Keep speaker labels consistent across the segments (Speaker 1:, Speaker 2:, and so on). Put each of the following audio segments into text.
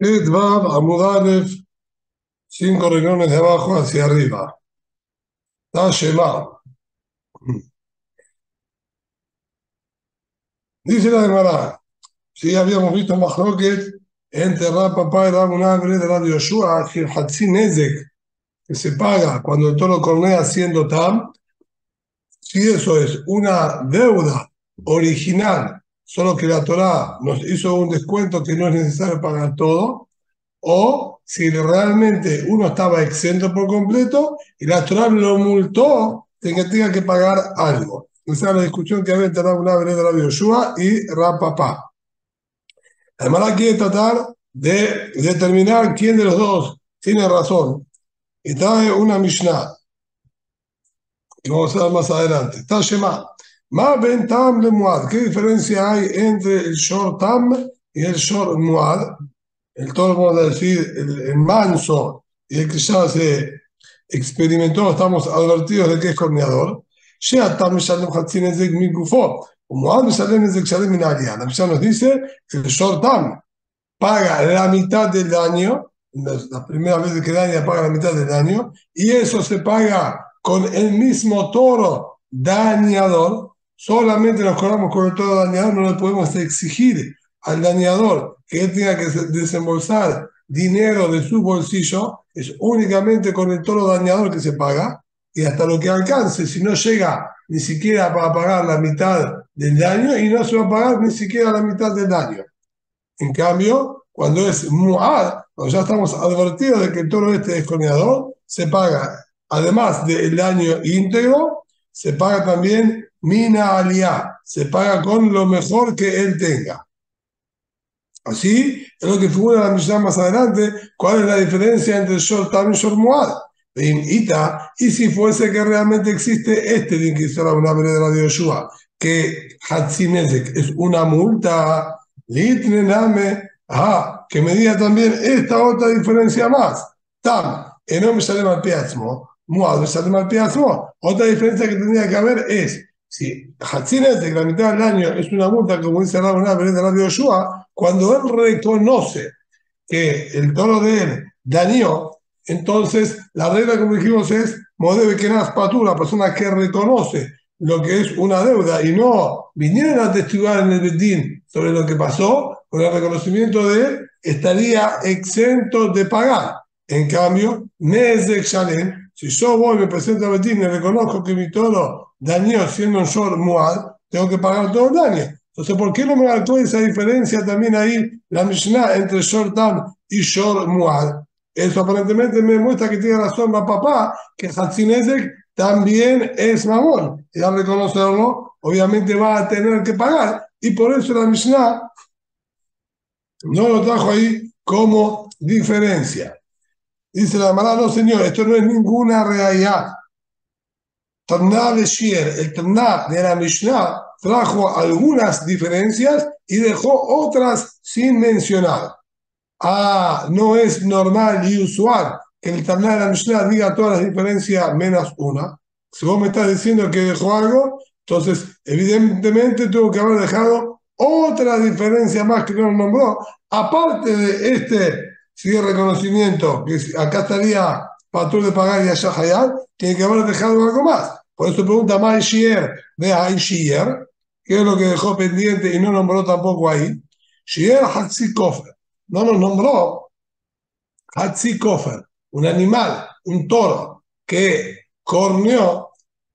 Speaker 1: Edvav Amudalev, cinco renglones de abajo hacia arriba. Tashema. Dice la Gemara, si habíamos visto Mahloket entre Rab Papá y Rab Unabre de Radio Yoshua, que se paga cuando el toro cornea siendo tam, si eso es una deuda original solo que la Torah nos hizo un descuento que no es necesario pagar todo, o si realmente uno estaba exento por completo y la Torah lo multó de que tenga que pagar algo. Esa es la discusión que había entre una vez de la Yoshua y Rapapá. Además, quiere tratar de determinar quién de los dos tiene razón. Y trae una Mishnah que vamos a ver más adelante. Está Shema. Ben tam le muad. ¿Qué diferencia hay entre el short tam y el short muad? El toro, vamos a decir, el, manso y el que ya se experimentó, estamos advertidos de que es corneador. tam Muad La Mishnah nos dice el short tam paga la mitad del daño, la primera vez que daña paga la mitad del daño, y eso se paga con el mismo toro dañador, solamente nos cobramos con el todo dañador, no le podemos exigir al dañador que él tenga que desembolsar dinero de su bolsillo, es únicamente con el toro dañador que se paga, y hasta lo que alcance, si no llega ni siquiera para pagar la mitad del daño, y no se va a pagar ni siquiera la mitad del daño. En cambio, cuando es muad, cuando ya estamos advertidos de que el toro este es corneador, se paga, además del daño íntegro, se paga también mina aliá, se paga con lo mejor que él tenga. Así es lo que figura la Mishnah más adelante, cuál es la diferencia entre short tam y short muad. Y si fuese que realmente existe este din que hizo una de la Yoshua, que Hatzinezek es una multa, litnename, ah, que me diga también esta otra diferencia más. Tam, no me sale mal piazmo, muad me sale mal piazmo. Otra diferencia que tendría que haber es si Hatzines de la mitad del año es una multa, como dice la una de la Yoshua, cuando él reconoce que el toro de él dañó, entonces la regla, como dijimos, es modebe que patura, persona que reconoce lo que es una deuda y no vinieron a testiguar en el Bedín sobre lo que pasó, con el reconocimiento de él, estaría exento de pagar. En cambio, Nezek Shalem, si yo voy, me presento a Bedín y reconozco que mi toro daño siendo un short muad, tengo que pagar todo el daño. Entonces, ¿por qué no me marcó esa diferencia también ahí, la Mishnah, entre short tam y short muad? Eso aparentemente me muestra que tiene razón la papá, que Hatzinezek también es mamón. Y al reconocerlo, obviamente va a tener que pagar. Y por eso la Mishnah no lo trajo ahí como diferencia. Dice la Mara, no señor, esto no es ninguna realidad. Taná de Shier, el Taná de la Mishnah, trajo algunas diferencias y dejó otras sin mencionar. Ah, no es normal y usual que el Taná de la Mishnah diga todas las diferencias menos una. Si vos me estás diciendo que dejó algo, entonces evidentemente tuvo que haber dejado otra diferencia más que no nombró. Aparte de este sigue reconocimiento, que acá estaría Patur de pagar y allá Hayal, tiene que haber dejado algo más. Por eso pregunta Mai Shier de Hay Shier, que es lo que dejó pendiente y no nombró tampoco ahí. Shier Hatzikofer. No nos nombró Hatzikofer, un animal, un toro que corneó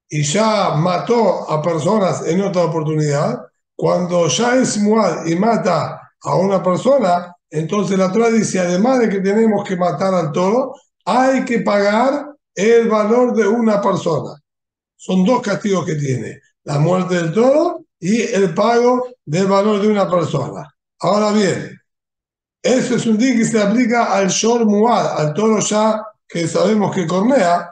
Speaker 1: y ya mató a personas en otra oportunidad. Cuando ya es muad y mata a una persona, entonces la Torah dice, además de que tenemos que matar al toro, hay que pagar el valor de una persona. Son dos castigos que tiene, la muerte del toro y el pago del valor de una persona. Ahora bien, eso es un día que se aplica al shor muad, al toro ya que sabemos que cornea,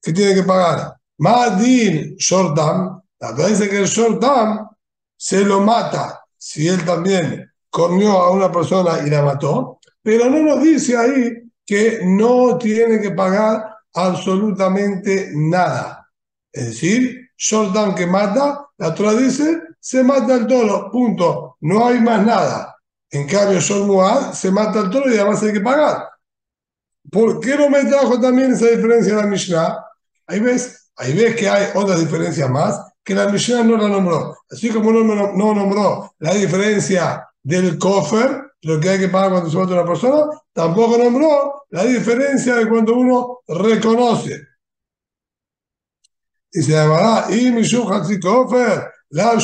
Speaker 1: que tiene que pagar. Madin shortam, la verdad dice que el shortam se lo mata si él también corneó a una persona y la mató, pero no nos dice ahí que no tiene que pagar absolutamente nada. Es decir, Jordan que mata, la Torah dice, se mata el toro, punto. No hay más nada. En cambio, Muad se mata al toro y además hay que pagar. ¿Por qué no me trajo también esa diferencia en la Mishnah? Ahí ves, ahí ves que hay otra diferencia más que la Mishnah no la nombró. Así como no, no nombró la diferencia del cofre, lo que hay que pagar cuando se mata una persona, tampoco nombró la diferencia de cuando uno reconoce. Y se llamará, y la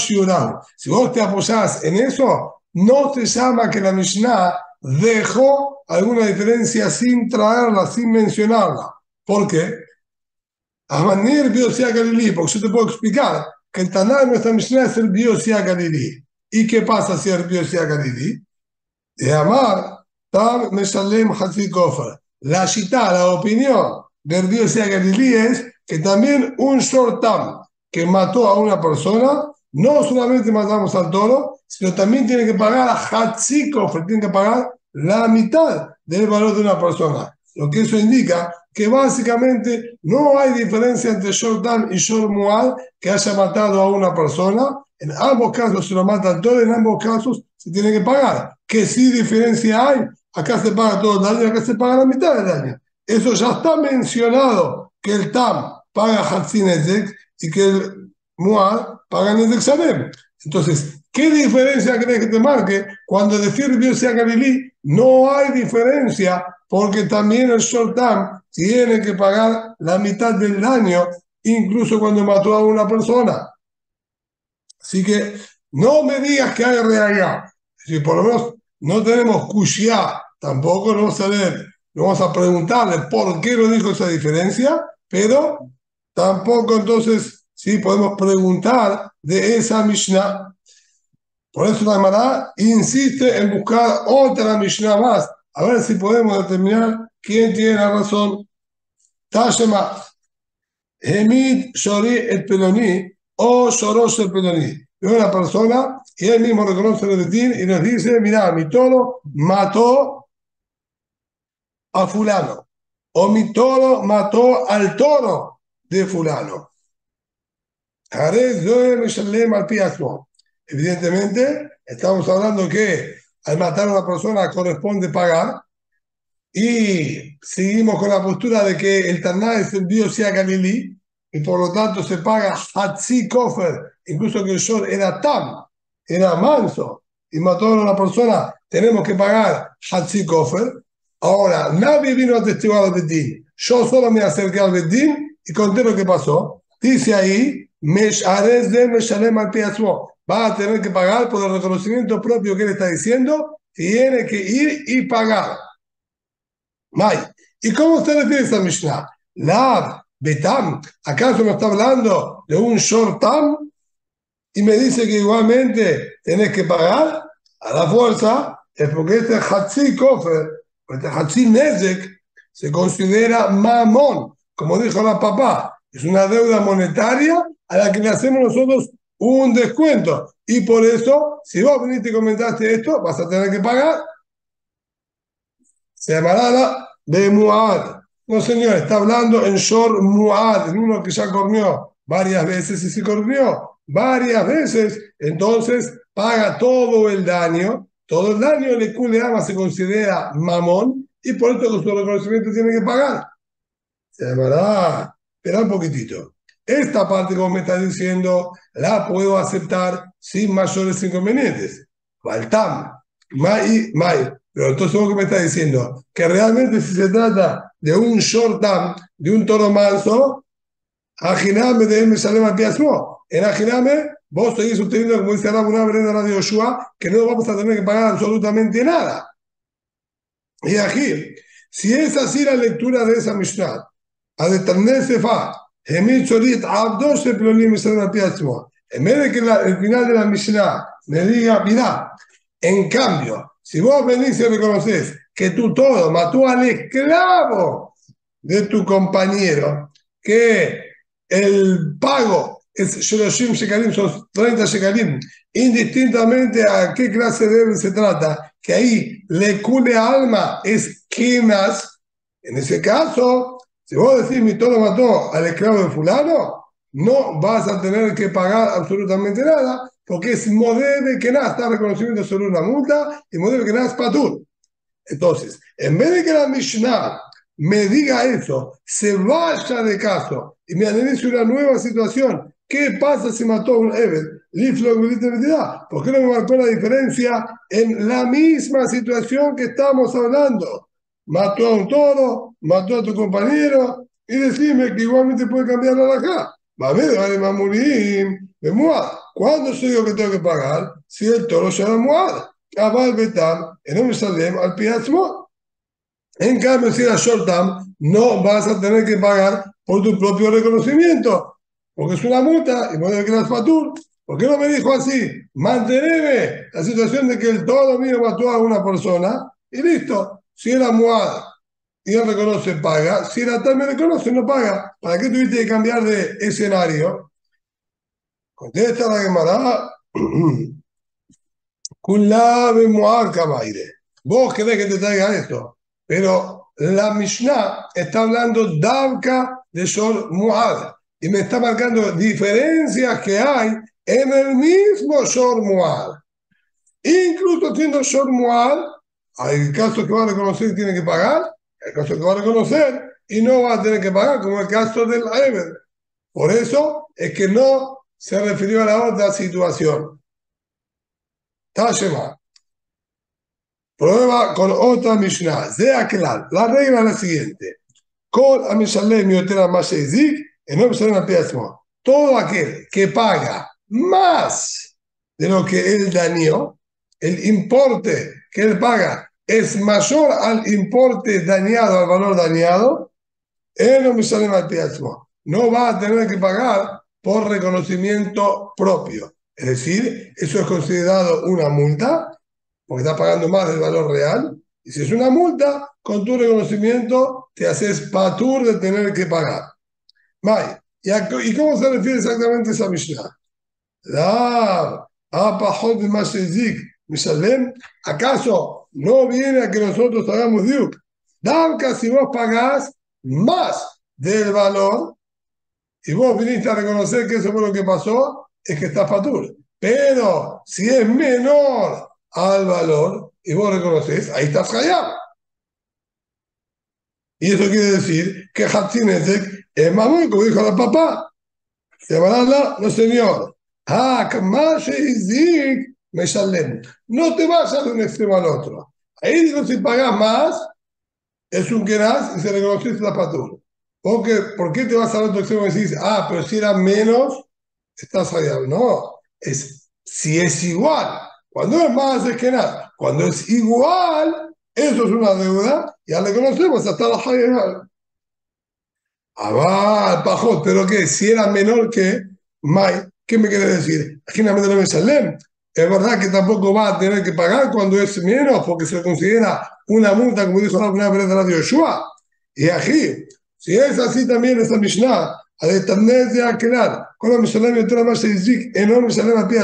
Speaker 1: Si vos te apoyás en eso, no te llama que la Mishnah dejó alguna diferencia sin traerla, sin mencionarla. ¿Por qué? A manera Biosia Galilí, porque yo te puedo explicar que el Taná de nuestra Mishnah es el Biosia Galilí. ¿Y qué pasa si es Biosia Galilí? De amar, Meshalem Hatzikofer. La cita, la opinión del Biosia Galilí es que también un short que mató a una persona, no solamente matamos al toro, sino también tiene que pagar a Hatzikofer, tiene que pagar la mitad del valor de una persona. Lo que eso indica que básicamente no hay diferencia entre short y short mual que haya matado a una persona. En ambos casos se lo mata al toro, en ambos casos se tiene que pagar. Que si diferencia hay, acá se paga todo el daño, acá se paga la mitad del daño. Eso ya está mencionado, que el TAM paga Hatzin y que el Muad paga Salem. Entonces, ¿qué diferencia crees que te marque? Cuando decir Dios sea Galilí, no hay diferencia, porque también el Shortam tiene que pagar la mitad del daño, incluso cuando mató a una persona. Así que no me digas que hay realidad. Si por lo menos no tenemos Kushia, tampoco no vamos a ver, no vamos a preguntarle por qué no dijo esa diferencia, pero tampoco entonces sí podemos preguntar de esa Mishnah. Por eso la Gemara insiste en buscar otra Mishnah más, a ver si podemos determinar quién tiene la razón. Tashema, Hemid Shori el Peloni o Shoros el Peloni. Es una persona y él mismo reconoce el Betín y nos dice: Mira, mi toro mató a Fulano, o mi toro mató al toro de fulano. Evidentemente, estamos hablando que al matar a una persona corresponde pagar y seguimos con la postura de que el Taná es el dios Galilí y por lo tanto se paga Hatzi Kofer, incluso que el Shor era Tam, era manso y mató a una persona, tenemos que pagar Hatzi Kofer. Ahora, nadie vino a testiguar al Bedín. Yo solo me acerqué al Bedín y conté lo que pasó. Dice ahí, va a tener que pagar por el reconocimiento propio que él está diciendo, tiene que ir y pagar. ¿Y cómo se refiere esta Mishnah? la Betam, ¿acaso me está hablando de un short tam? Y me dice que igualmente tenés que pagar a la fuerza, es porque este Hatzi Kofer, este Hatzi Nezek, se considera mamón como dijo la papá, es una deuda monetaria a la que le hacemos nosotros un descuento. Y por eso, si vos viniste y comentaste esto, vas a tener que pagar. Se llamará la de Muad. No, señor, está hablando en Shor Muad, en uno que ya corrió varias veces. Y si corrió varias veces, entonces paga todo el daño. Todo el daño le ama se considera mamón y por eso su reconocimiento tiene que pagar. Se llamará, espera un poquitito. Esta parte, como me está diciendo, la puedo aceptar sin mayores inconvenientes. Faltam, mai, mai. Pero entonces, ¿cómo me está diciendo? Que realmente si se trata de un short term, de un toro manso, Ajiname de me sale más En Ajiname, vos seguís sosteniendo, como dice una vereda de Yoshua, que no vamos a tener que pagar absolutamente nada. Y aquí, si es así la lectura de esa Mishnah, al determinar fa, Hemit Solit Abdo se plonim En vez de que el final de la Mishnah me diga, mira, en cambio, si vos venís y reconoces que tú todo mató al esclavo de tu compañero, que el pago es Sholoshim Shekalim, son 30 Shekalim, indistintamente a qué clase de debe se trata, que ahí le cule alma es más en ese caso, si vos decís mi toro mató al esclavo de fulano, no vas a tener que pagar absolutamente nada, porque es modelo que nada está reconocimiento sobre una multa y modelo que nada es patur. Entonces, en vez de que la Mishnah me diga eso, se vaya de caso y me analice una nueva situación, ¿qué pasa si mató a un Eved? ¿Por qué no me marcó la diferencia en la misma situación que estamos hablando? Mató a un toro, mató a tu compañero y decime que igualmente puede cambiar la acá. Ver, vale, mamurim, de. ¿Cuándo soy yo que tengo que pagar? Si el toro se va a Muad. Abal Betam, en un Salem, al Piazmo. En cambio, si era Shortam, no vas a tener que pagar por tu propio reconocimiento, porque es una multa y no debe quedar fatur. ¿Por qué no me dijo así? Manteneme la situación de que el todo mío mató a una persona y listo. Si era Muad y él reconoce, paga. Si era tal, me reconoce, no paga. ¿Para qué tuviste que cambiar de escenario? Contesta la Gemara. Vos querés que te traiga esto, pero la Mishnah está hablando Davka de Shor Muad y me está marcando diferencias que hay en el mismo Shor Muad. Incluso siendo Shor Muad, hay casos que va a reconocer y tiene que pagar, hay casos que va a reconocer y no va a tener que pagar, como el caso del Ever. Por eso es que no se refirió a la otra situación. Tashema. Prueba con otra Mishnah. Zea Kelal. La regla es la siguiente. Con Amishalem Yotera Masheizik, en Amishalem Piasmo. Todo aquel que paga más de lo que él dañó, el importe que él paga es mayor al importe dañado, al valor dañado, Piasmo. No va a tener que pagar por reconocimiento propio. Es decir, eso es considerado una multa, porque está pagando más del valor real. Y si es una multa, con tu reconocimiento te haces patur de tener que pagar. ¿Y cómo se refiere exactamente esa Mishnah? ¿Acaso no viene a que nosotros hagamos diuk? Danka, si vos pagás más del valor y vos viniste a reconocer que eso fue lo que pasó, es que está fatur. Pero si es menor al valor y vos reconoces, ahí estás callado. Y eso quiere decir que Hatzinezek es mamón, como dijo la papá. Se la, no señor. Me salen. No te vayas de un extremo al otro. Ahí digo, si pagas más, es un queraz y se reconoce la patura. Porque, ¿Por qué te vas al otro extremo y decís, ah, pero si era menos, estás allá. No, es si es igual. Cuando es más es que nada. Cuando es igual, eso es una deuda, ya le conocemos hasta la Hayal. Ah, pajot, pero que si era menor que Mai, ¿qué me quiere decir? No me salen. Es verdad que tampoco va a tener que pagar cuando es menos, porque se considera una multa, como dijo la primera vez de la Yoshua. Y aquí, si es así también esta Mishnah, con la Mishnah me trae más en no Mishnah a pie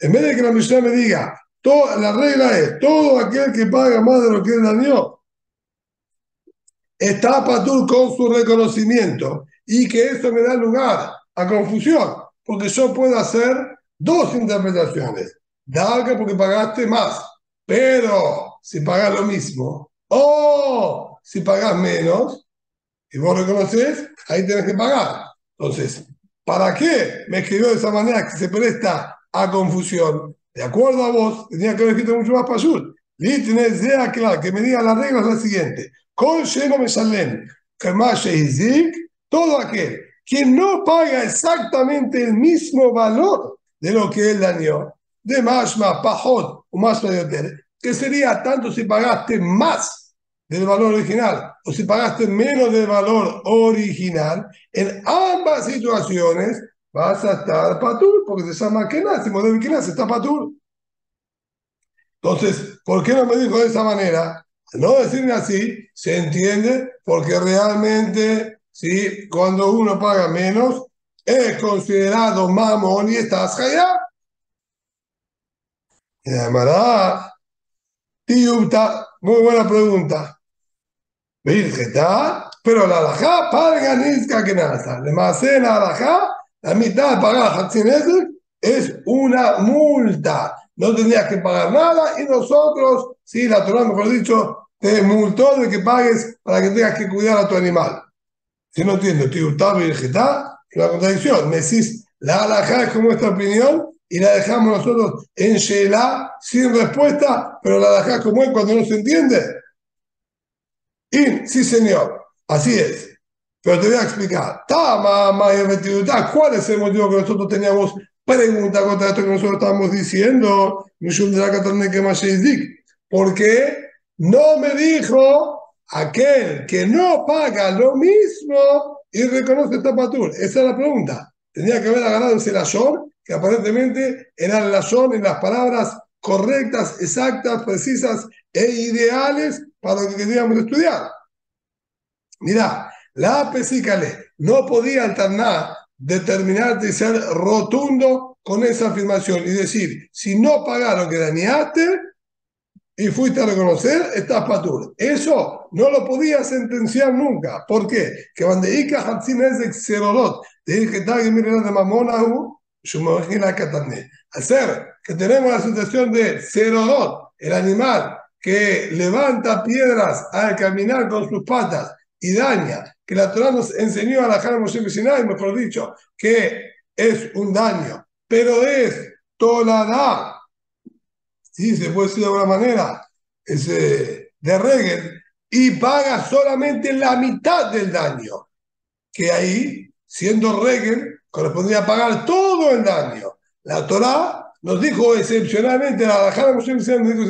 Speaker 1: En vez de que la Mishnah me diga, la regla es, todo aquel que paga más de lo que dañó, está patur con su reconocimiento y que eso me da lugar a confusión, porque yo puedo hacer dos interpretaciones. Dalga porque pagaste más, pero si pagas lo mismo, o si pagas menos, y vos reconoces, ahí tienes que pagar. Entonces, ¿para qué me escribió de esa manera que se presta a confusión? De acuerdo a vos, tenía que haber escrito mucho más para ayud. Tenés idea claro, que me diga la regla la siguiente. Con lleno me salen, todo aquel que no paga exactamente el mismo valor de lo que él dañó, de más, pajot o más, que sería tanto si pagaste más del valor original o si pagaste menos del valor original, en ambas situaciones vas a estar patur, porque se llama Kenaz, si modelo Kenaz está patur. Entonces, ¿por qué no me dijo de esa manera? no decirme así, se entiende porque realmente, si cuando uno paga menos, es considerado mamón y estás allá. Y llamará, muy buena pregunta pero la alajá paga nizca que nada. Le en la alajá, la mitad paga Hatzinezek es una multa. No tenías que pagar nada y nosotros, sí, la Torah, mejor dicho, te multó de que pagues para que tengas que cuidar a tu animal. Si no entiendo, Tiurtab y Gitá, una contradicción. Me decís, la alajá es como esta opinión y la dejamos nosotros en Shelah sin respuesta, pero la alajá como es cuando no se entiende. Y, sí, señor, así es. Pero te voy a explicar. ¿Cuál es el motivo que nosotros teníamos pregunta contra esto que nosotros estamos diciendo? Porque no me dijo aquel que no paga lo mismo y reconoce esta patur. Esa es la pregunta. Tenía que haber agarrado ese lazón, que aparentemente era el lazón en las palabras correctas, exactas, precisas e ideales para lo que queríamos estudiar. Mira, la pesícale no podía alternar, determinarte y ser rotundo con esa afirmación y decir, si no pagaron que dañaste y fuiste a reconocer, estás patur. Eso no lo podía sentenciar nunca. ¿Por qué? Que cuando Hatzin es de Xerolot, de que de Mamonahu, Hacer que tenemos la situación de Xerolot, el animal que levanta piedras al caminar con sus patas y daña, que la Torah nos enseñó a la Jara Moshe Sinai, mejor dicho, que es un daño, pero es toda sí, se puede decir de alguna manera, es de reggae, y paga solamente la mitad del daño, que ahí, siendo reggae, correspondría pagar todo el daño. La Torah nos dijo excepcionalmente, la Bajada nos dijo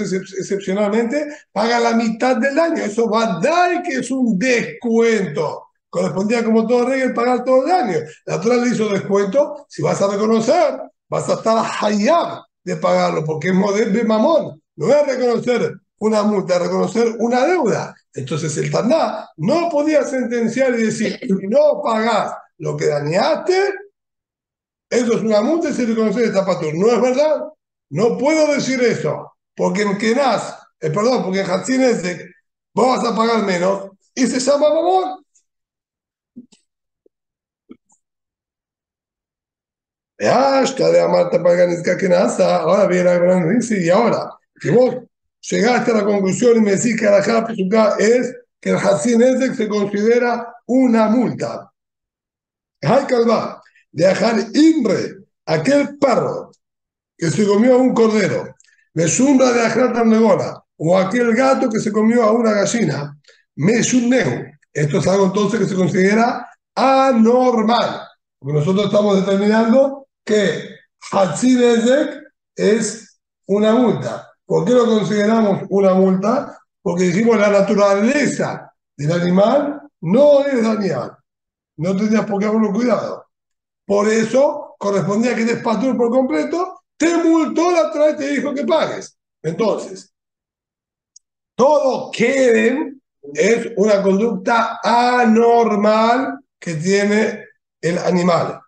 Speaker 1: excepcionalmente, paga la mitad del daño. Eso va a dar que es un descuento. Correspondía como todo rey pagar todo el daño. La Torah le hizo descuento. Si vas a reconocer, vas a estar hayab de pagarlo, porque es modelo de mamón. No es reconocer una multa, es reconocer una deuda. Entonces el Taná no podía sentenciar y decir, si no pagas lo que dañaste, eso es una multa y se reconoce esta patur. No es verdad. No puedo decir eso. Porque en Kenaz, eh, perdón, porque en Hatzin es de, vos vas a pagar menos y se llama mamón. Ahora viene la dice, y ahora, que vos llegaste a la conclusión y me decís que la es que el Hatzin se considera una multa. Hay calva de dejar Imre, aquel perro que se comió a un cordero, Mesumra de Negola, o aquel gato que se comió a una gallina, Mesumneu. Esto es algo entonces que se considera anormal. Porque nosotros estamos determinando que Hatzidezek es una multa. ¿Por qué lo consideramos una multa? Porque dijimos la naturaleza del animal no es dañar. No tenías por qué haberlo cuidado. Por eso correspondía que des por completo, te multó la otra y te dijo que pagues. Entonces, todo quieren es una conducta anormal que tiene el animal.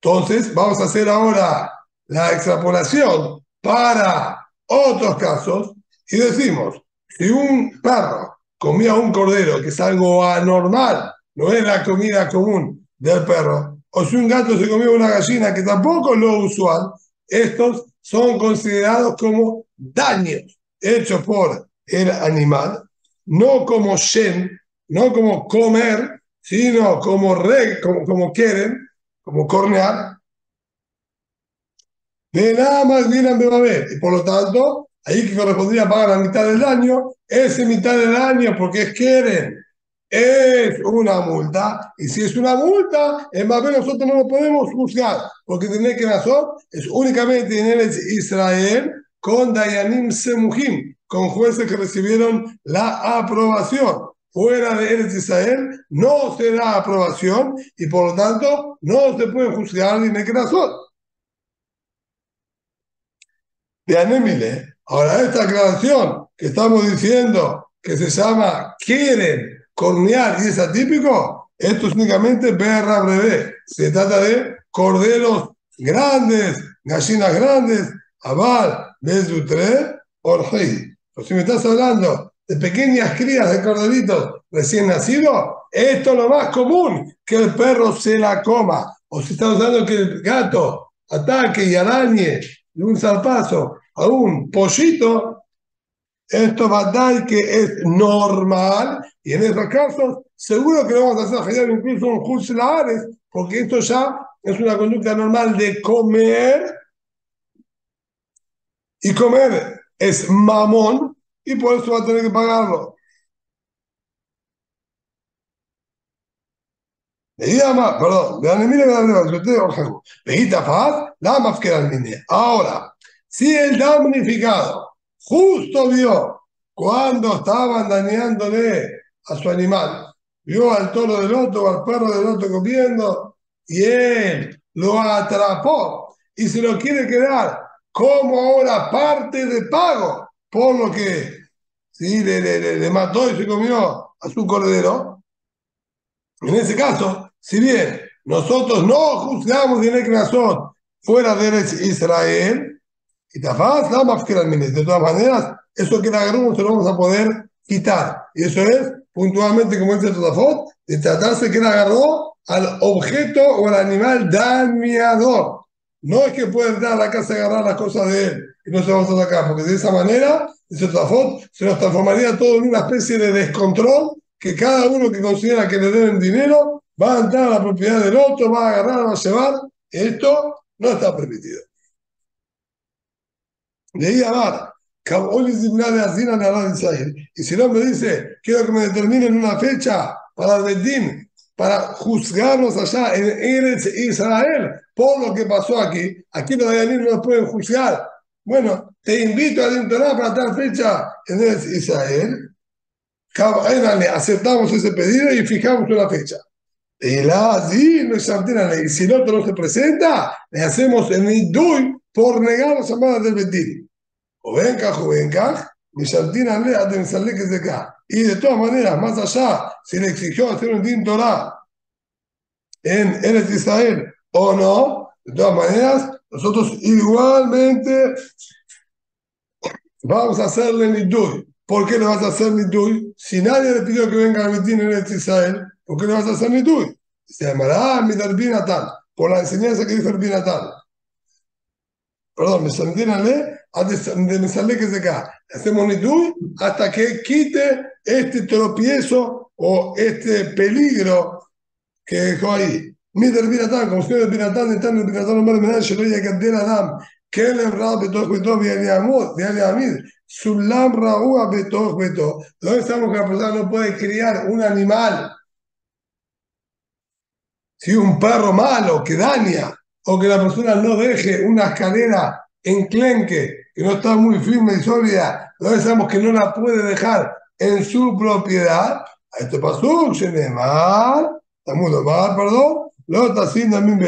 Speaker 1: Entonces, vamos a hacer ahora la extrapolación para otros casos y decimos, si un perro comía un cordero, que es algo anormal, no es la comida común del perro, o si un gato se comió una gallina, que tampoco es lo usual, estos son considerados como daños hechos por el animal, no como shen, no como comer, sino como, re, como, como quieren, como cornear. De nada más vienen a ver. Y por lo tanto, ahí que correspondría pagar la mitad del daño, ese mitad del daño, porque es quieren es una multa, y si es una multa, en más nosotros no lo podemos juzgar, porque tener que es únicamente en el Israel con Dayanim Semuhim, con jueces que recibieron la aprobación. Fuera de Eretz Israel no se da aprobación y por lo tanto no se puede juzgar ni Nekrazot. De Anemile, ahora esta aclaración que estamos diciendo que se llama quieren cornear y es atípico, esto es únicamente breve. Se trata de corderos grandes, gallinas grandes, aval, besutre, orgei. O si me estás hablando de pequeñas crías de corderitos recién nacidos, esto es lo más común, que el perro se la coma. O si estás hablando que el gato ataque y arañe de un zarpazo a un pollito, esto va a dar que es normal y en esos casos seguro que vamos a hacer incluso un juzlares porque esto ya es una conducta normal de comer y comer es mamón y por eso va a tener que pagarlo. perdón, Ahora, si el damnificado justo vio cuando estaban dañándole a su animal, vio al toro del otro al perro del otro comiendo y él lo atrapó y se lo quiere quedar como ahora parte de pago por lo que ¿sí? le, le, le mató y se comió a su cordero. En ese caso, si bien nosotros no juzgamos en el fuera de Israel, y de todas maneras, eso que le agarramos se lo vamos a poder quitar. Y eso es, puntualmente, como dice Totafot, de tratarse que le agarró al objeto o al animal dañador. No es que puede entrar a la casa y agarrar las cosas de él y no se va a sacar, porque de esa manera, dice Totafot, se nos transformaría todo en una especie de descontrol que cada uno que considera que le deben dinero va a entrar a la propiedad del otro, va a agarrar, va a llevar. Esto no está permitido. Y si no me dice, quiero que me determinen una fecha para el Bedín, para juzgarnos allá en Eretz Israel por lo que pasó aquí, aquí los dayanim no nos pueden juzgar. Bueno, te invito a entrar para tal fecha en Eretz Israel. Aceptamos ese pedido y fijamos una fecha. Y la, y si el otro no se presenta, le hacemos el nidui por negar las llamadas del Betín. O o le de sale que se cae. Y de todas maneras, más allá, si le exigió hacer un din Torah en Eretz Israel o no, de todas maneras, nosotros igualmente vamos a hacerle nidui. ¿Por qué le vas a hacer nidui? Si nadie le pidió que venga a Betín en Eretz Israel, ¿Por qué no vas a hacer ni tú? Se llamará Natal, por la enseñanza que dijo el Natal. Perdón, me saldínale de me sale que se cae. Hacemos ni tú hasta que quite este tropiezo o este peligro que dejó ahí. Mider Binatan, como si el Binatan, están el Binatan, no me da, yo le que Abdel Adam, que él es rab, betor, betor, viene a Amud, viene a Amid, Sulam Raúa, betor, betor. ¿Dónde estamos que la persona no puede criar un animal si un perro malo que daña o que la persona no deje una escalera enclenque, que no está muy firme y sólida, no sabemos que no la puede dejar en su propiedad, a este pasó, se le mal, está muy mal, perdón, lo está haciendo a mí me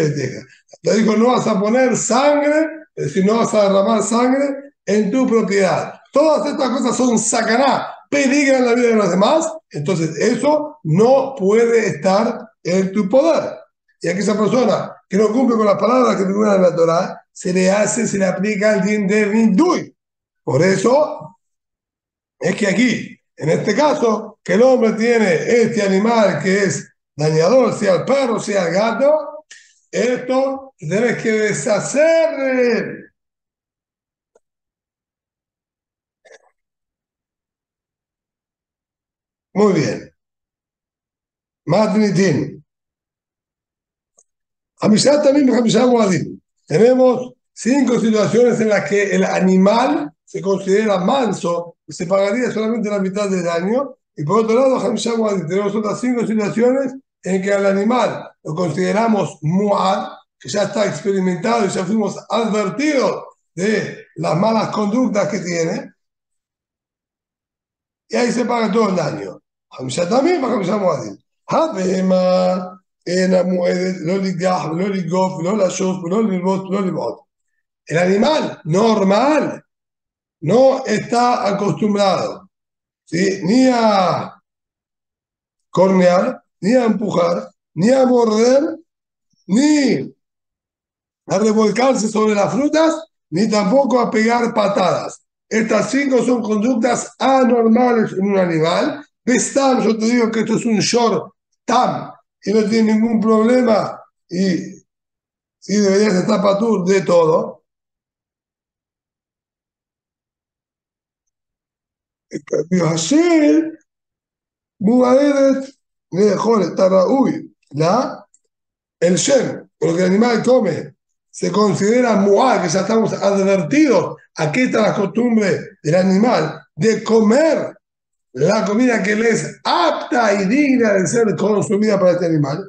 Speaker 1: Te dijo, no vas a poner sangre, es decir, no vas a derramar sangre en tu propiedad. Todas estas cosas son sacará, peligran la vida de los demás, entonces eso no puede estar en tu poder. Y aquí esa persona que no cumple con las palabras que figuran en la Torah, se le hace, se le aplica el din de Nidui. Por eso es que aquí, en este caso, que el hombre tiene este animal que es dañador, sea el perro, sea el gato, esto debes que deshacer. Muy bien. Matnitin. También Tenemos cinco situaciones en las que el animal se considera manso y se pagaría solamente la mitad del daño. Y por otro lado, tenemos otras cinco situaciones en que al animal lo consideramos muad, que ya está experimentado y ya fuimos advertidos de las malas conductas que tiene. Y ahí se paga todo el daño. El animal normal no está acostumbrado ni a cornear, ni a empujar, ni a morder, ni a revolcarse sobre las frutas, ni tampoco a pegar patadas. Estas cinco son conductas anormales en un animal. Yo te digo que esto es un short tam, y no tiene ningún problema y Sí, deberías estar patur de todo. Hashem, Muaeret, mejor Taraui, la, el Shem, lo que el animal come, se considera Muad, que ya estamos advertidos, aquí está la costumbre del animal de comer la comida que le es apta y digna de ser consumida para este animal.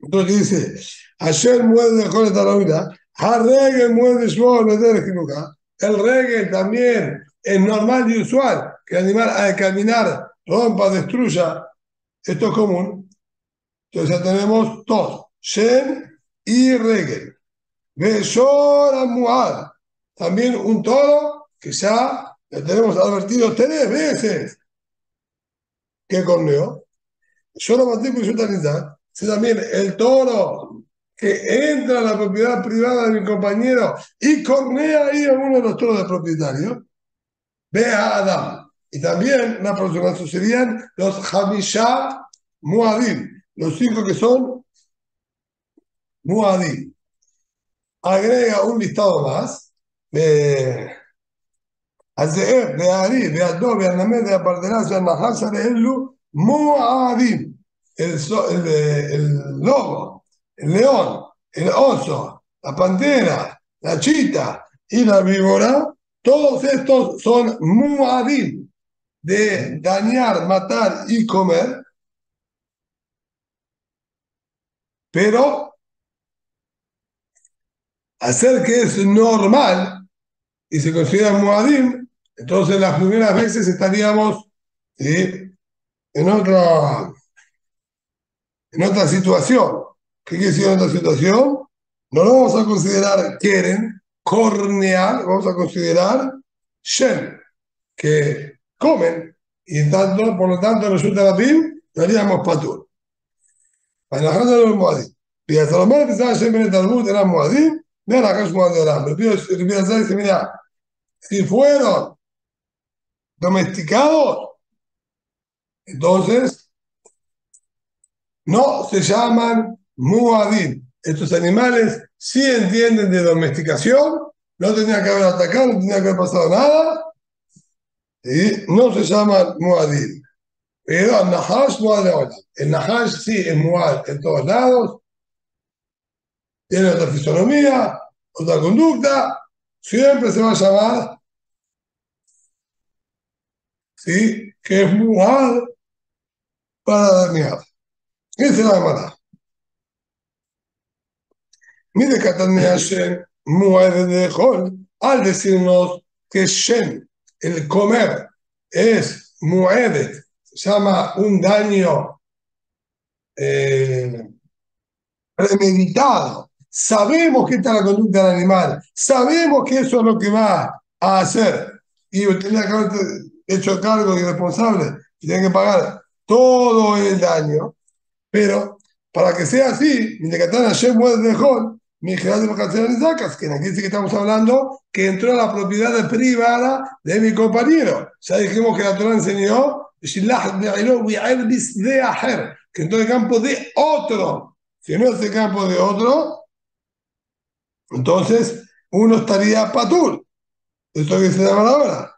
Speaker 1: Entonces dice, ayer muerde de Jolet Taravida, Harregel muerde de El reggae también es normal y usual que el animal al caminar rompa, destruya. Esto es común. Entonces ya tenemos dos, Shen y reggae. Beshor Muad. También un toro que ya le tenemos advertido tres veces que corneó. Solo Matip y Si también el toro que entra a la propiedad privada de mi compañero y cornea ahí a uno de los toros del propietario, ve a Adam. Y también una aproximación serían los Hamisha Muadim, los cinco que son Muadim. Agrega un listado más. de הזאב והארי והדוב והנמר והברדלס והנחש הרי אלו מועדים. El, el, el lobo, el león, el oso, la pantera, la chita y la víbora, todos estos son muadim, de dañar, matar y comer, pero hacer que es normal y se considera muadim entonces, las primeras veces estaríamos en, otra, en otra situación. ¿Qué quiere decir en otra situación? No lo vamos a considerar quieren, corneal, vamos a considerar shen, que comen, y tanto, por lo tanto resulta la PIM, daríamos patur. Alejandro de los Moadim. Y hasta los malos pensaban Shem Ben Talmud eran Moadim, vean acá es Moadim de Aram. Pero dice, mira, si fueron domesticados, entonces no se llaman muadim. Estos animales sí entienden de domesticación, no tenían que haber atacado, no tenía que haber pasado nada, no se llaman muadim. Pero el Nahash muad El Nahash sí es muad en todos lados, tiene otra fisonomía, otra conducta, siempre se va a llamar ¿sí? que es muad para dañar. Esa es la llamada. Mire Katani Hashem, muad de Jol, al decirnos que Shem, el comer, es muedet, se llama un daño eh, premeditado. Sabemos que está la conducta del animal, sabemos que eso es lo que va a hacer. Y tenía que hecho cargo y responsable y tienen que pagar todo el daño, pero para que sea así, mi que aquí sí que estamos hablando que entró a la propiedad privada de mi compañero. Ya dijimos que la Torah enseñó que entró el campo de otro. Si no es el campo de otro, entonces uno estaría patur. Esto que se llama ahora.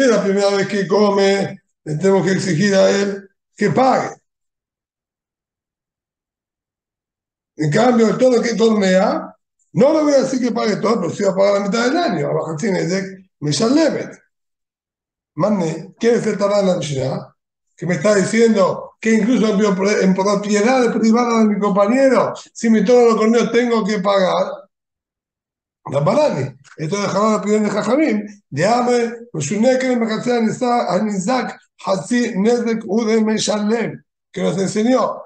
Speaker 1: es la primera vez que come, le tenemos que exigir a él que pague. En cambio, todo que tornea, no le voy a decir que pague todo, pero sí va a pagar la mitad del año. Tiene de Mishallemet. Mande, ¿quién es el en la Mishnah? Que me está diciendo que incluso en propiedad privada de mi compañero, si mi todo lo corneo tengo que pagar. La opinión de Jajamim. Llame, Meshune que me cansé a Nizak, Hasi Nezek Ude Meshalem, que nos enseñó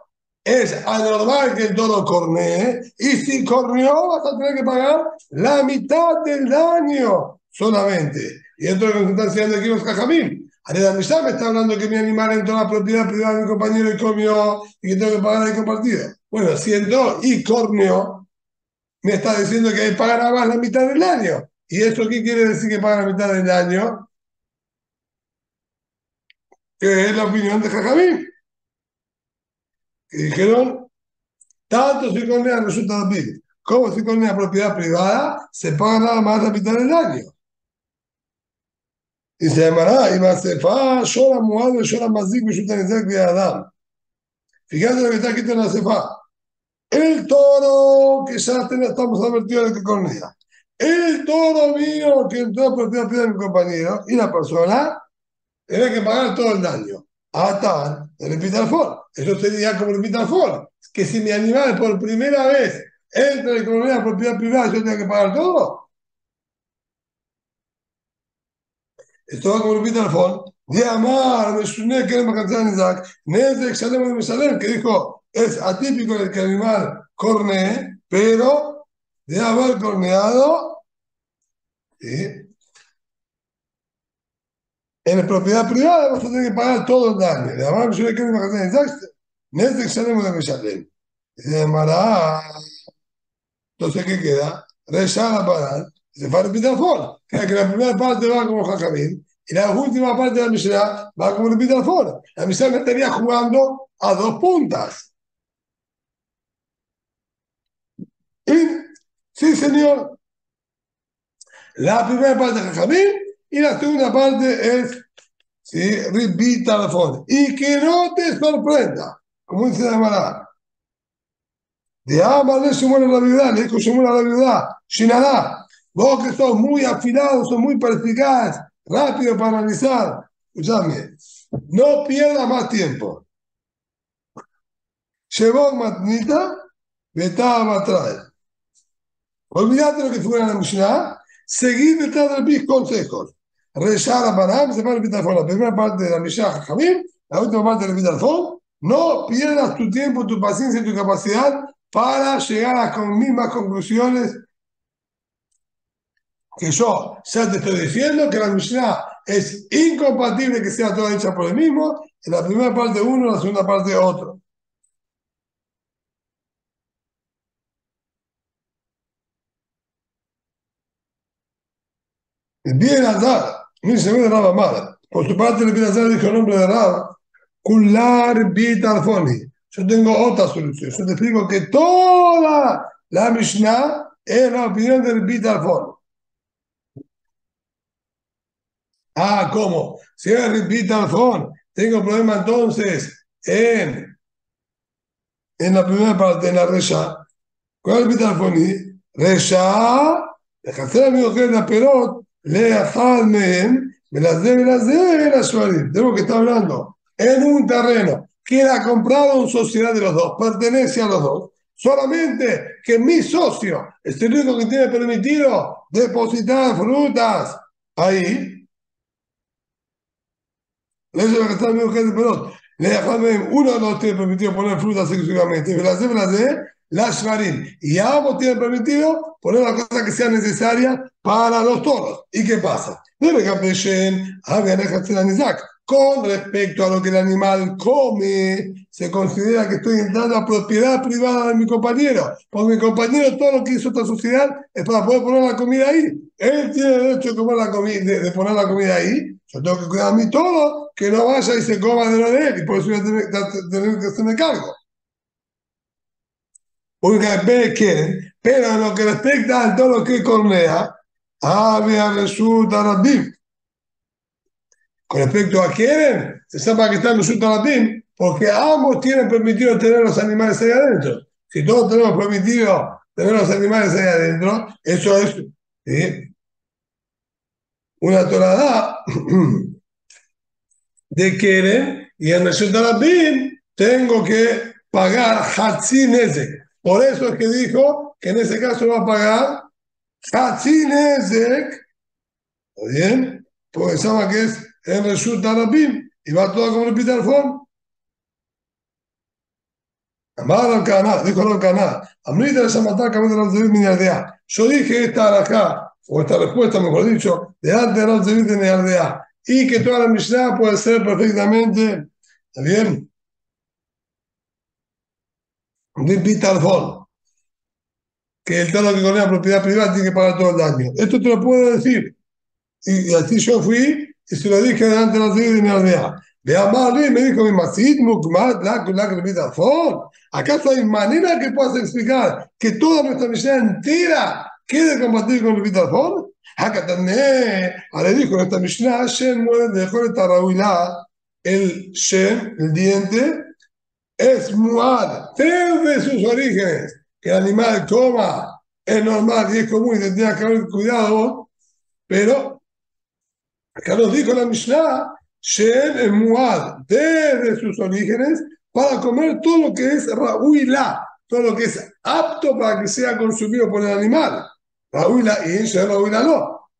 Speaker 1: es anormal que el toro cornee, y si corneó vas a tener que pagar la mitad del daño solamente. Y esto es lo que nos están enseñando aquí los cajamín. Mishnah me está hablando que mi animal entró a la propiedad privada de mi compañero y comió y que tengo que pagar el compartido. Bueno, si entró y corneó, me está diciendo que pagará más la mitad del año. ¿Y esto qué quiere decir que paga la mitad del año? Que es la opinión de Jajamín. Que dijeron, tanto si cornea resulta bien como si cornea propiedad privada, se paga nada más la mitad del año. Y se llamará, y va a ser, fa, llora muado, llora mazik, Adam. Fíjate lo que está aquí en la cefa. El toro que ya estamos advertidos de que cornea. El toro mío que entró por propiedad de mi compañero y la persona tiene que pagar todo el daño. Hasta el Pitalfón. Eso sería como el Pitalfón. Que si mi animal por primera vez entra en economía propiedad privada, yo tengo que pagar todo. Esto va como el Pitalfón. De amar, me suene que era canción Isaac. Nezek Shalem de Mesalem, que dijo, es atípico el que el animal cornee, pero de haber corneado, en la propiedad privada vas a tener que pagar todo el daño. De me suene que era canción Isaac. Nezek Shalem de. Y de amará, entonces, ¿qué queda? Rezar a parar. Se va a repetir Que la primera parte va como Jacabín y la última parte de la Mishnah va como al foro. La Mishnah estaría jugando a dos puntas. Y, sí, señor. La primera parte es Jamín y la segunda parte es sí, repita al fondo. Y que no te sorprenda, como dice la Mara. De Amale se muere la viuda, le dijo se muere la viuda, Shinará. Vos que sos muy afilados, sos muy perspicaz, rápido para analizar. Escúchame, no pierda más tiempo. Llevó matnita, vetaba atrás. Olvídate lo que fue en la Mishnah, seguir detrás de mis consejos. Rezar a Panam, se para la primera parte de la Mishnah Jamim, la última parte del Bitalfón. No pierdas tu tiempo, tu paciencia y tu capacidad para llegar a las mismas conclusiones que yo ya te estoy diciendo que la Mishnah es incompatible que sea toda hecha por el mismo, en la primera parte uno, en la segunda parte otro. Bien Azar, ve de nada mal. Por su parte, el Azar dijo el nombre de Rab, Kular Bitalfoni. Yo tengo otra solución. Yo te explico que toda la Mishnah es la opinión del Bitalfoni. Ah, ¿cómo? Si es phone, tengo problema entonces en, en la primera parte, en la resha. ¿Cuál es el phone? Resha, dejaste a mi mujer la perot, le me me las debe, las debe, las Tengo que estar hablando. En un terreno. Que era comprado en sociedad de los dos, pertenece a los dos. Solamente que mi socio es el único que tiene permitido depositar frutas ahí, eso es lo que está uno no tiene permitido poner frutas exclusivamente. La Shvarim. Y ambos tienen permitido poner la cosa que sea necesaria para los toros. ¿Y qué pasa? Con respecto a lo que el animal come, se considera que estoy entrando a propiedad privada de mi compañero. Porque mi compañero todo lo que hizo esta sociedad es para poder poner la comida ahí. Él tiene derecho de, comer la comida, de, poner la comida ahí. Yo tengo que cuidar a mí todo, que no vaya y se coma de lo de él. Y por eso voy a tener, que hacerme cargo. Porque quieren, pero en lo que respecta a todo lo que cornea, había resulta rabim con respecto a quieren, se sabe que están los Latín, porque ambos tienen permitido tener los animales ahí adentro. Si todos tenemos permitido tener los animales ahí adentro, eso es una tonada de quieren, y en el Latín tengo que pagar Hatzinezek. Por eso es que dijo que en ese caso va a pagar Hatzinezek. ¿Está bien? Porque sabe que es en resulta Rabim y va todo como el Pitalfón. Amar al Caná, dijo al Caná, Amrita de Shamatá, de los de. Yo dije esta acá, o esta respuesta, mejor dicho, delante de los de Minardea, y que toda la Mishnah puede ser perfectamente, ¿está bien? De Pitalfón, que el talo que con la propiedad privada tiene que pagar todo el daño. Esto te lo puedo decir. Y, así yo fui y se lo dije delante de los de Minardea. De Amarle me dijo mi Masid, Mukmat, ¿Acaso hay manera que puedas explicar que toda nuestra misión entera quede compartir con el Bitafón? Acá también, le dijo nuestra Mishnah, Shen muere de Raúlá, el Shen, el diente, es Muad, desde sus orígenes, que el animal coma, es normal y es común y tendría que haber cuidado, pero acá nos dijo la Mishnah, Shen Muad, desde sus orígenes, para comer todo lo que es Raúila, todo lo que es apto para que sea consumido por el animal. Raúila y eso Raúila no.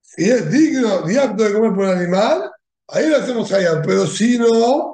Speaker 1: Si es digno y apto de comer por el animal, ahí lo hacemos hayab, pero si no,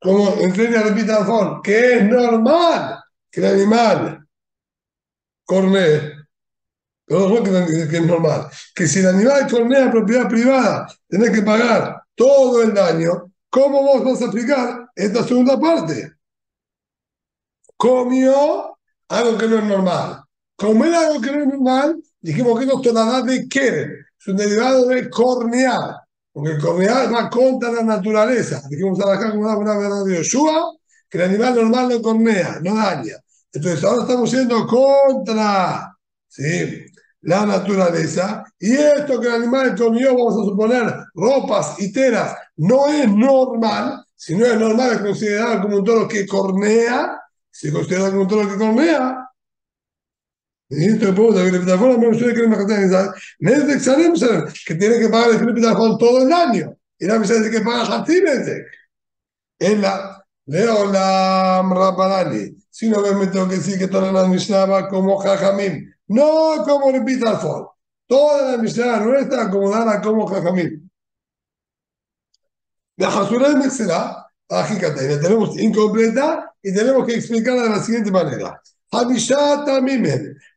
Speaker 1: como enseña el Pitafón, que es normal que el animal cornee, pero no que, que es normal, que si el animal cornea propiedad privada, tenés que pagar todo el daño, ¿cómo vos vas a explicar esta segunda parte? Comió algo que no es normal. Comer algo que no es normal, dijimos que no es tonalidad de querer, es un derivado de cornear, porque el cornear va contra la naturaleza. Dijimos acá como una verdad de Yoshua, que el animal normal no cornea, no daña. Entonces ahora estamos yendo contra ¿sí? la naturaleza y esto que el animal comió, vamos a suponer, ropas y telas, no es normal, si no es normal es considerado como un toro que cornea, se considera como un toro que cornea. Esto pregunta que le forma me gustaría que me que tiene que pagar el con todo el año. Y la misa dice que paga meses. En la Leolam Rapadani. Si no me tengo que decir que toda la Mishnah va como Jajamim. No como el Pitalfon. Toda la Mishnah nuestra acomodada como Jajamim. La Hasura de Mexela, la tenemos incompleta y tenemos que explicarla de la siguiente manera.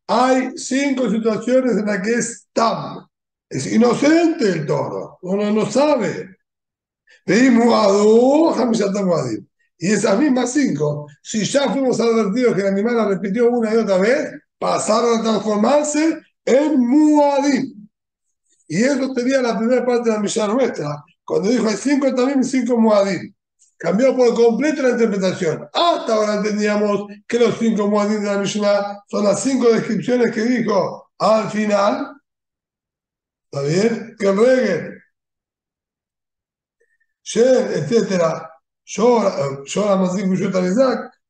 Speaker 1: Hay cinco situaciones en las que es tam. Es inocente el toro. Uno no sabe. Y esas mismas cinco, si ya fuimos advertidos que el animal la repitió una y otra vez, pasaron a transformarse en muadim. Y eso sería la primera parte de la misión nuestra, cuando dijo hay cinco también cinco muadim. Cambió por completo la interpretación. Hasta ahora entendíamos que los cinco muadim de la Mishnah son las cinco descripciones que dijo al final. ¿Está bien? Que reguen. Shen, etcétera. Yo, yo la más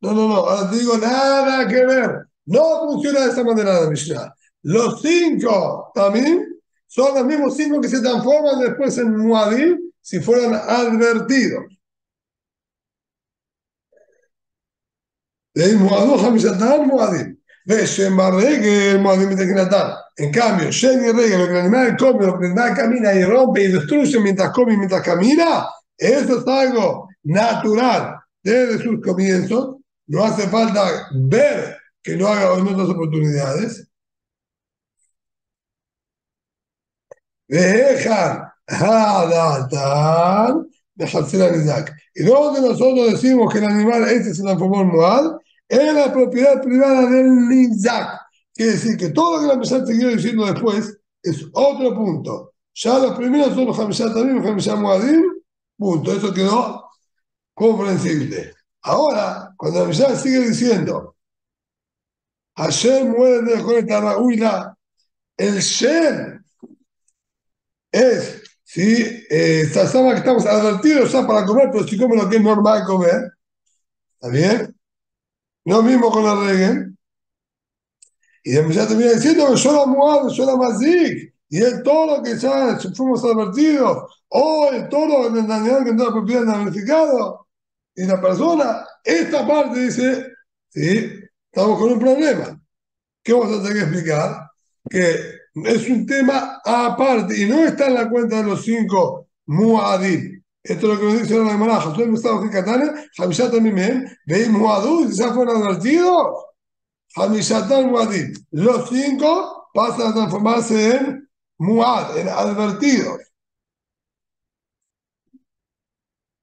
Speaker 1: No, no, no. Ahora te digo nada que ver. No funciona de esa manera la Mishnah. Los cinco también son los mismos cinco que se transforman después en muadim si fueran advertidos. En cambio, lo que el animal come, lo que el animal camina y rompe y destruye mientras come y mientras camina, eso es algo natural desde sus comienzos. No hace falta ver que no haga en otras oportunidades. Y nosotros decimos que el animal este se transformó en es la propiedad privada del Nizak. Quiere decir que todo lo que la Mishnah siguió diciendo después es otro punto. Ya los primeros son los Hamishat Tamim, los Hamishat Moadim, punto. Eso quedó comprensible. Ahora, cuando la Mishnah sigue diciendo, Hashem muere de Raúila, el Shem es, si eh, que estamos advertidos ya para comer, pero si come lo que es normal comer, ¿está bien? No mismo con la reggae. Y después ya termina diciendo que yo la muad, yo la mazik. Y el toro que ya fuimos advertidos, o el toro en el animal que no la propiedad damnificado, y la persona, esta parte dice, sí, estamos con un problema. ¿Qué vamos a tener que explicar? Que es un tema aparte y no está en la cuenta de los cinco muadim. Esto es lo que nos dice la Gemara, Josué Gustavo Catania, Hamishat Amimem, Veim Muadú, y ya fueron advertidos. Hamishat Muadim. Los cinco pasan a transformarse en Muad, en advertidos.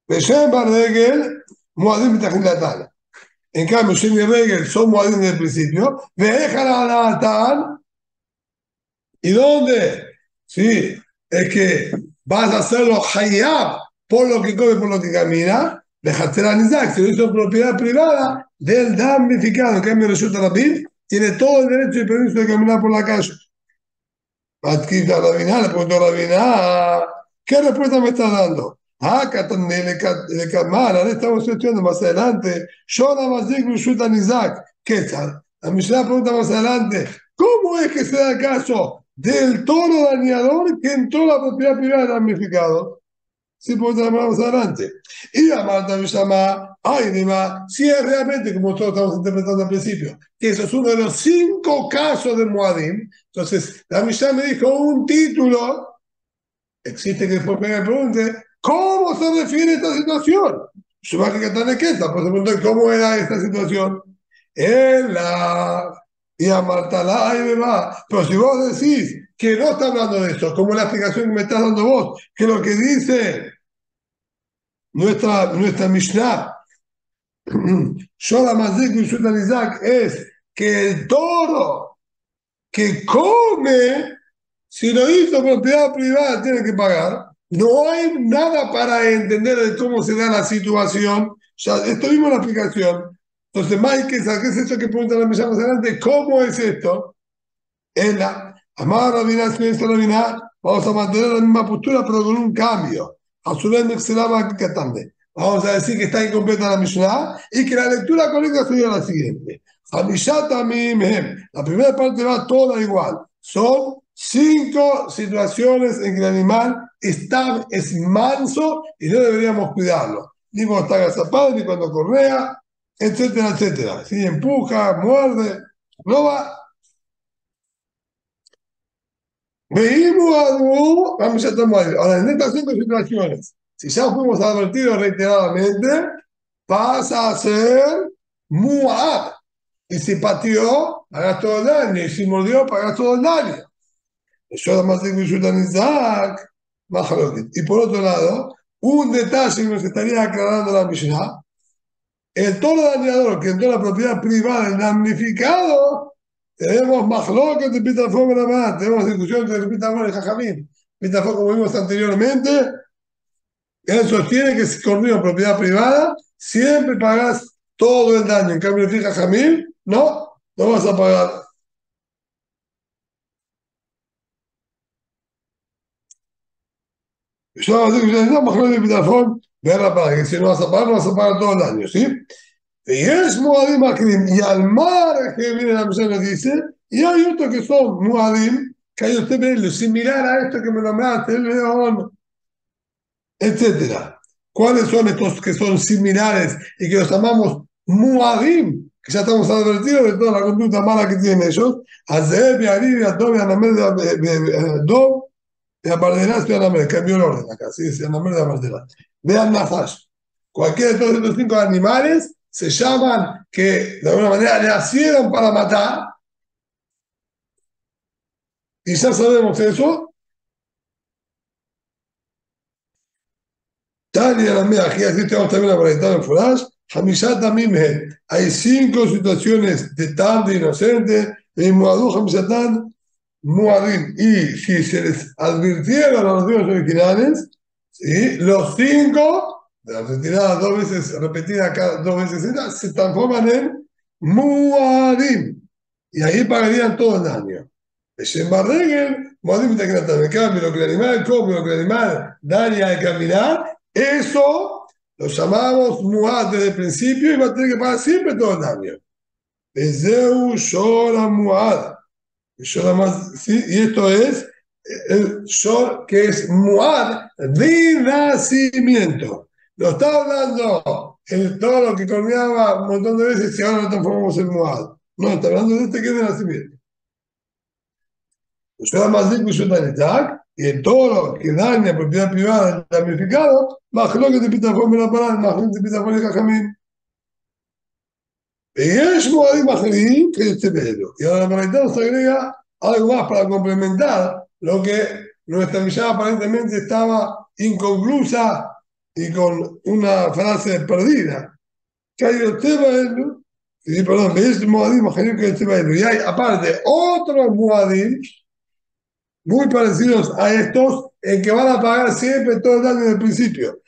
Speaker 1: Beshem Bardegel, Muadim Tajilatana. En cambio, Shem y Regel son Muadim desde el principio. Vejan ¿Y dónde? Sí, es que vas a hacerlo Hayab por lo que come, por lo que camina. La Nizak, si lo hizo propiedad privada del damnificado. En cambio, resulta la tiene todo el derecho y permiso de caminar por la calle. Adquita Rabina, le preguntó Rabina, ¿qué respuesta me está dando? Ah, le Kamara, le estamos estudiando más adelante. Yo más digo Resulta Nizak. ¿Qué tal? La Mishnah pregunta más adelante, ¿cómo es que se da caso del toro dañador que entró la propiedad privada damnificado? Sí, pues más adelante. Y la Marta ay, Dima, si es realmente, como todos estamos interpretando al principio, que eso es uno de los cinco casos de Muadim, entonces la Mishnah me dijo un título, existe que después me pregunte, ¿cómo se refiere esta situación? En esta, pues preguntar cómo era esta situación. En la y a Marta va. Pero si vos decís que no está hablando de eso, como la explicación que me estás dando vos, que lo que dice nuestra, nuestra Mishnah, Isaac, es que el toro que come, si lo hizo propiedad privada, tiene que pagar. No hay nada para entender de cómo se da la situación. Ya, esto mismo la explicación. Entonces, Mike, ¿qué es esto que pregunta la mesa más adelante? ¿Cómo es esto? En la Amar Rabina, vamos a mantener la misma postura, pero con un cambio. Vamos a decir que está incompleta la Mishnah y que la lectura correcta sería la siguiente. La primera parte va toda igual. Son cinco situaciones en que el animal está, es manso y no deberíamos cuidarlo. Ni cuando está agazapado, ni cuando correa, etcétera, etcétera. Si empuja, muerde, no va. Veimos a vamos a tomar. Ahora, en estas cinco situaciones, si ya fuimos advertidos reiteradamente, pasa a ser muad. Y si pateó, pagas todo el daño. Y si mordió, pagas todo el daño. Eso de Isaac, Y por otro lado, un detalle que nos estaría aclarando la Mishnah el toro dañador que entró a la propiedad privada, el damnificado, tenemos que de Pitafón la mano, tenemos discusión de Pitafón y Jajamín. Pitafón, como vimos anteriormente, él sostiene que si corrió propiedad privada, siempre pagas todo el daño. En cambio, el Jajamín, no, no vas a pagar. Yo no, de Pitafón, verla para que si no vas a pagar, no vas a pagar todo el año, ¿sí? Y es Muadim Akrim. Y al mar que viene la persona dice, y hay otros que son Muadim, que hay usted verlo, similar a esto que me nombraste, el león, etcétera. ¿Cuáles son estos que son similares y que los llamamos Muadim? Que ya estamos advertidos de toda la conducta mala que tienen ellos. Azeb, Yarib, Adom, Anamel, Dom, y Abardelas, y Anamel. Cambió el orden acá, sí, de Abardelas. Vean Nafash. Cualquiera de todos estos cinco animales se llaman que de alguna manera nacieron para matar. Y ya sabemos eso. Tal y la mía, aquí tenemos también por en Furash. Hamishat Hay cinco situaciones de tarde inocente, de Muadu Hamishatán, Muadim. Y si se les advirtieron a los dioses originales, ¿sí? los cinco la retirada dos veces, repetida cada dos veces, se transforman en muadim. Y ahí pagarían todo el Barregel, muadim te En cambio, lo que el animal come, lo que el animal daña al caminar, eso lo llamamos muad desde el principio y va a tener que pagar siempre todo el daño. Ezeu Shora Muad. Y esto es el Shor que es Muad de nacimiento. Lo estaba hablando el, todo lo que colmeaba un montón de veces y ahora lo transformamos en Moab. No, está hablando de este que es de nacimiento. Pues, y en todo lo que daña la propiedad privada del damnificado, más lo que te pita fue la parada, más lo que te pita fue el cajamín. Y es Moadim Ajerim que este pelo. Y ahora la parada nos agrega algo más para complementar lo que nuestra misión aparentemente estaba inconclusa y con una frase perdida. Y perdón, Moadim Ajerim que Y hay aparte otros Moadim muy parecidos a estos en que van a pagar siempre todo el daño del principio.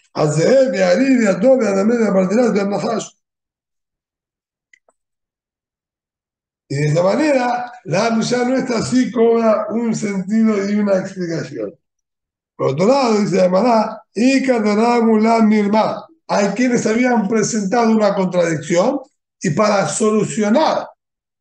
Speaker 1: Y de esa manera, la Misha nuestra sí cobra un sentido y una explicación. Por otro lado, dice Amará, y la Mirma. Hay quienes habían presentado una contradicción y para solucionar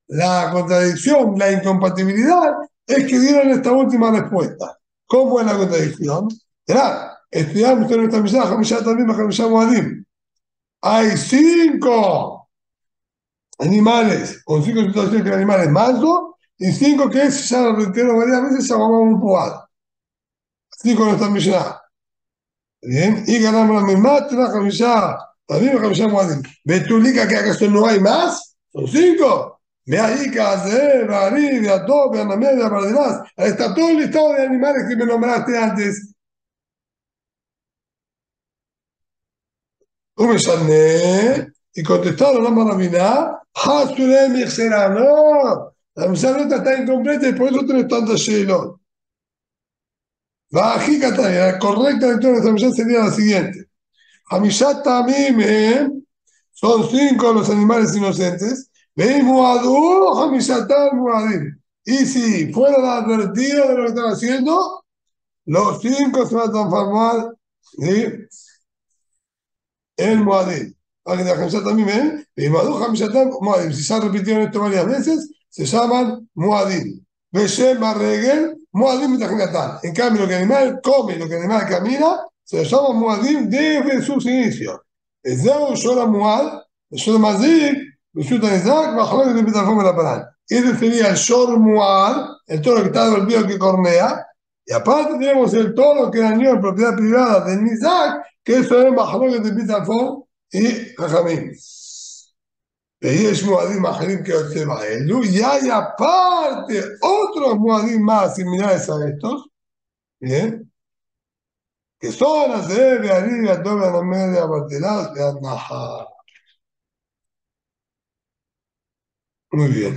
Speaker 1: la contradicción, la incompatibilidad, es que dieron esta última respuesta. ¿Cómo es la contradicción? Verá, estudiamos en nuestra misión, ya también, Hay cinco animales, con cinco situaciones que animales mansos, y cinco que es, ya lo reitero varias veces, llamamos un poal. Cinco no están mencionados. Bien, y ganamos la misma, la camisa, la misma camisa muadim. Betulica, que acaso no hay más, son cinco. Me ahí, Kaze, Bari, Beató, Beanamé, Beabardelás. Ahí está todo el listado de animales que me nombraste antes. ¿Cómo me y contestaron la maravilla, no, la misión está incompleta y por eso tenés tantas Sheilot. La correcta lectura de esta misión sería la siguiente. Hamishat tamim son cinco los animales inocentes. Y si fueron advertidos de lo que están haciendo, los cinco se van a transformar en muadim también, si se han repetido esto varias veces, se llaman Muadim. Beshem Arregel, Muadim En cambio, lo que el animal come y lo que el animal camina, se llama Muadim desde sus inicios. De un solo Muad, el solo Mazik, resulta Isaac, bajo la que te forma la parada. Ese sería el Shor Muad, el toro que está dormido que cornea. Y aparte tenemos el toro que dañó en propiedad privada del Isaac, que eso es bajo que te pita forma y Jajamín. ויש מועדים אחרים כיוצא באלו, y hay aparte otros מועדים más similares a estos, bien, que son hacer de arriba, toda la media, bartelaz, de Anaha. Muy bien.